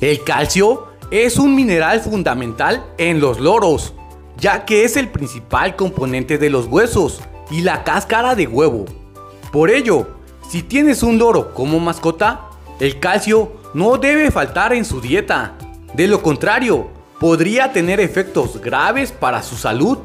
El calcio es un mineral fundamental en los loros, ya que es el principal componente de los huesos y la cáscara de huevo. Por ello, si tienes un loro como mascota, el calcio no debe faltar en su dieta. De lo contrario, podría tener efectos graves para su salud.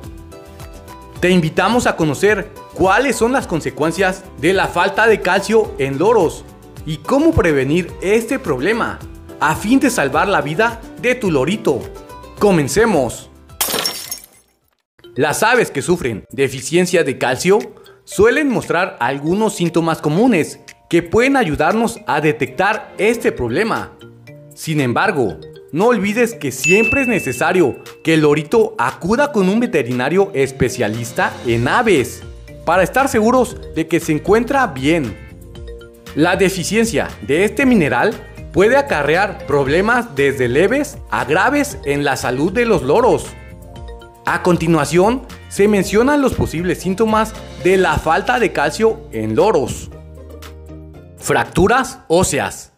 Te invitamos a conocer cuáles son las consecuencias de la falta de calcio en loros y cómo prevenir este problema a fin de salvar la vida de tu lorito. Comencemos. Las aves que sufren deficiencia de calcio suelen mostrar algunos síntomas comunes que pueden ayudarnos a detectar este problema. Sin embargo, no olvides que siempre es necesario que el lorito acuda con un veterinario especialista en aves para estar seguros de que se encuentra bien. La deficiencia de este mineral puede acarrear problemas desde leves a graves en la salud de los loros. A continuación, se mencionan los posibles síntomas de la falta de calcio en loros. Fracturas óseas.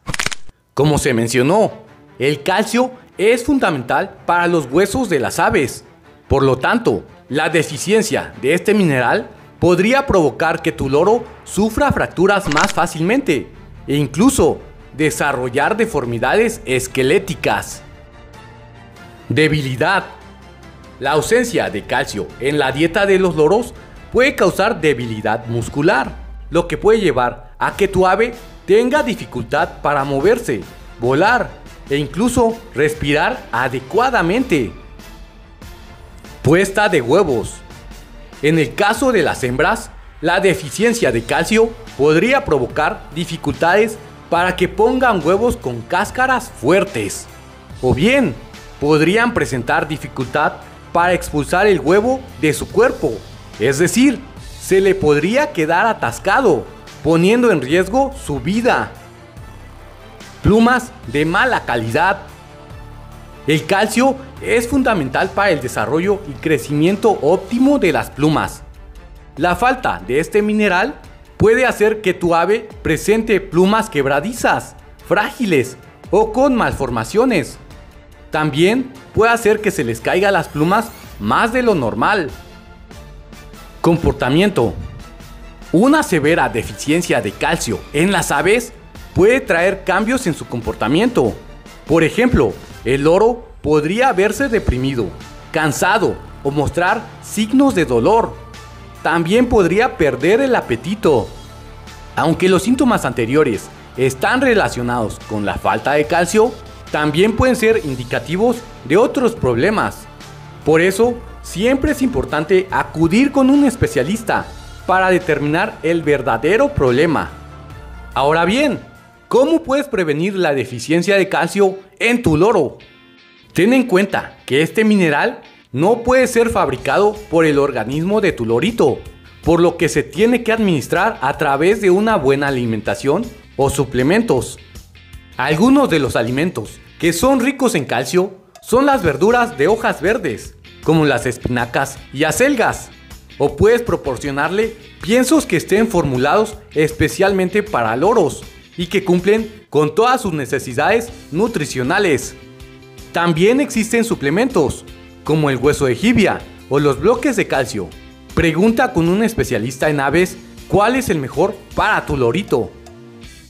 Como se mencionó, el calcio es fundamental para los huesos de las aves. Por lo tanto, la deficiencia de este mineral podría provocar que tu loro sufra fracturas más fácilmente e incluso desarrollar deformidades esqueléticas. Debilidad. La ausencia de calcio en la dieta de los loros puede causar debilidad muscular, lo que puede llevar a que tu ave tenga dificultad para moverse, volar e incluso respirar adecuadamente. Puesta de huevos. En el caso de las hembras, la deficiencia de calcio podría provocar dificultades para que pongan huevos con cáscaras fuertes. O bien, podrían presentar dificultad para expulsar el huevo de su cuerpo. Es decir, se le podría quedar atascado, poniendo en riesgo su vida. Plumas de mala calidad. El calcio es fundamental para el desarrollo y crecimiento óptimo de las plumas. La falta de este mineral puede hacer que tu ave presente plumas quebradizas, frágiles o con malformaciones. También puede hacer que se les caiga las plumas más de lo normal. Comportamiento. Una severa deficiencia de calcio en las aves puede traer cambios en su comportamiento. Por ejemplo, el loro podría verse deprimido, cansado o mostrar signos de dolor también podría perder el apetito. Aunque los síntomas anteriores están relacionados con la falta de calcio, también pueden ser indicativos de otros problemas. Por eso, siempre es importante acudir con un especialista para determinar el verdadero problema. Ahora bien, ¿cómo puedes prevenir la deficiencia de calcio en tu loro? Ten en cuenta que este mineral no puede ser fabricado por el organismo de tu lorito, por lo que se tiene que administrar a través de una buena alimentación o suplementos. Algunos de los alimentos que son ricos en calcio son las verduras de hojas verdes, como las espinacas y acelgas, o puedes proporcionarle piensos que estén formulados especialmente para loros y que cumplen con todas sus necesidades nutricionales. También existen suplementos como el hueso de jibia o los bloques de calcio. Pregunta con un especialista en aves cuál es el mejor para tu lorito.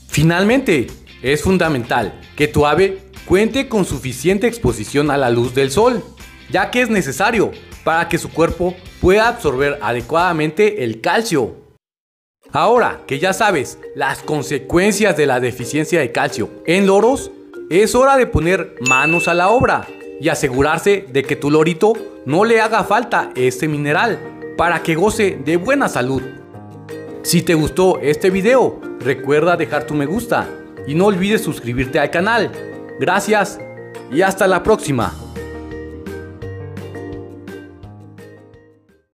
Finalmente, es fundamental que tu ave cuente con suficiente exposición a la luz del sol, ya que es necesario para que su cuerpo pueda absorber adecuadamente el calcio. Ahora que ya sabes las consecuencias de la deficiencia de calcio en loros, es hora de poner manos a la obra y asegurarse de que tu lorito no le haga falta este mineral para que goce de buena salud. Si te gustó este video, recuerda dejar tu me gusta y no olvides suscribirte al canal. Gracias y hasta la próxima.